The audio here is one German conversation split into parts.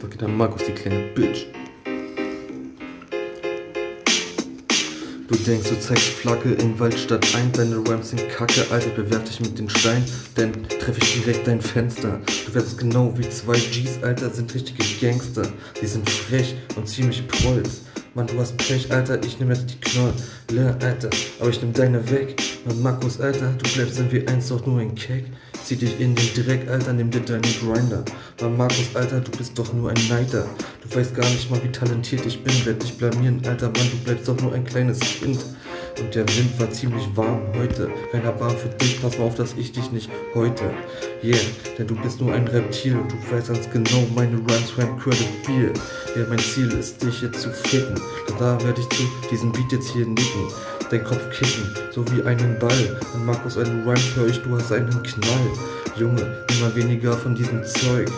Da geht der Markus, die kleine Bitch. Du denkst, du zeigst Flagge in Waldstadt ein, deine Rhymes sind kacke, Alter, bewerf dich mit den Stein, denn treffe ich direkt dein Fenster. Du wärst genau wie zwei Gs, Alter, sind richtige Gangster. Die sind frech und ziemlich prolls. Mann, du hast Pech, Alter, ich nehm jetzt die Knolle, Alter, aber ich nehm deine weg. Mann, Markus, Alter, du bleibst in W1 doch nur ein Keck. Zieh dich in den Dreck, Alter, nimm dir deinen Grinder. Mann, Markus, Alter, du bist doch nur ein Neider. Du weißt gar nicht mal, wie talentiert ich bin. Werd dich blamieren, Alter, Mann, du bleibst doch nur ein kleines Kind. Und der Wind war ziemlich warm heute. Keiner Bahn für dich, pass mal auf, dass ich dich nicht heute. Yeah, denn du bist nur ein Reptil und du weißt ganz genau, meine Rhymes wären credibil. Ja, mein Ziel ist, dich jetzt zu ficken. Denn da werde ich zu diesem Beat jetzt hier nicken. Dein Kopf kicken, so wie einen Ball. Und Markus, einen Rhymes hör ich, du hast einen Knall. Junge, immer weniger von diesem Zeug.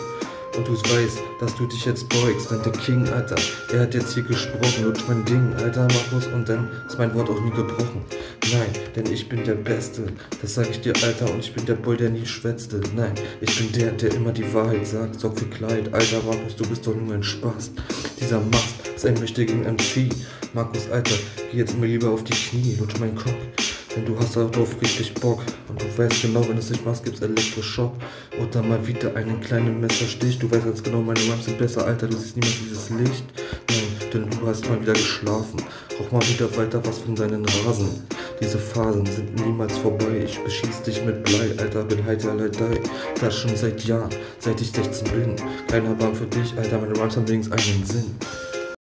Und du weißt, dass du dich jetzt beugst, denn der King, Alter, der hat jetzt hier gesprochen, lutsch mein Ding, Alter, Markus, und dann ist mein Wort auch nie gebrochen. Nein, denn ich bin der Beste, das sag ich dir, Alter, und ich bin der Boy, der nie schwätzte. Nein, ich bin der, der immer die Wahrheit sagt, sorg für Kleid, Alter, Markus, du bist doch nur ein Spaß. Dieser Mast ist ein richtiger MC. Markus, Alter, geh jetzt mir lieber auf die Knie, lutsch mein Kopf. Denn du hast darauf richtig Bock und du weißt genau, wenn es nicht machst, gibt's Elektroschock oder mal wieder einen kleinen Messerstich. Du weißt ganz genau, meine Rhymes sind besser, Alter, du siehst niemals dieses Licht. Nein, denn du hast mal wieder geschlafen. Rauch mal wieder weiter was von deinen Rasen. Diese Phasen sind niemals vorbei. Ich beschieß dich mit Blei, Alter, bin heiter Leidei. Das schon seit Jahren, seit ich 16 bin. Keiner Bahn für dich, Alter, meine Rhymes haben wenigstens einen Sinn.